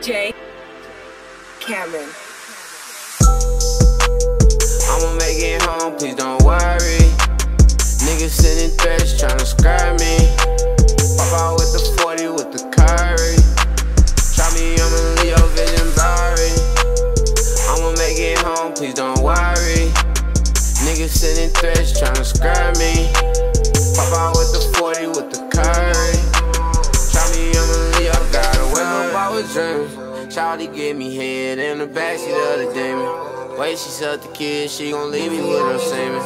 DJ Cameron. I'ma make it home, please don't worry. Niggas sending threats tryna scare me. Pop out with the 40 with the curry. Try me, I'm a Leo Vision Barry. I'ma make it home, please don't worry. Niggas sending threats tryna scare me. Shawty give me head in the backseat of the demon. Way she sucked the kid, she gon' leave me with her semen.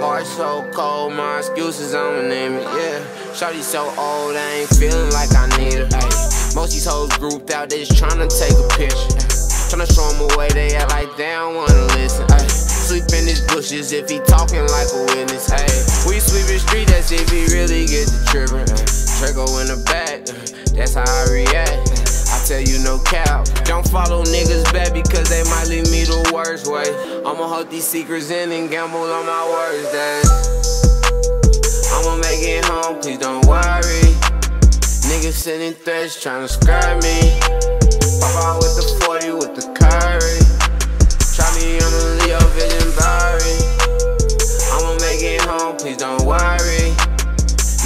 Heart so cold, my excuses, I'ma name it, yeah. Shawty so old, I ain't feeling like I need her. Ay. Most these hoes grouped out, they just tryna take a picture. Tryna show them away, they act like they don't wanna listen. Ay. Sleep in these bushes if he talking like a witness. Hey, we sweep the street, that's if he really get the trippin'. Draco in the back, uh, that's how I react. Tell you no cap. Don't follow niggas back because they might leave me the worst way. I'ma hold these secrets in and gamble on my worst days. I'ma make it home, please don't worry. Niggas sending threats tryna scare me. Pop out with the 40 with the curry. Try me, I'm a Leo Vision Barry. I'ma make it home, please don't worry.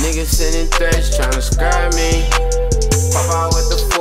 Niggas sending threats tryna scare me. Pop out with the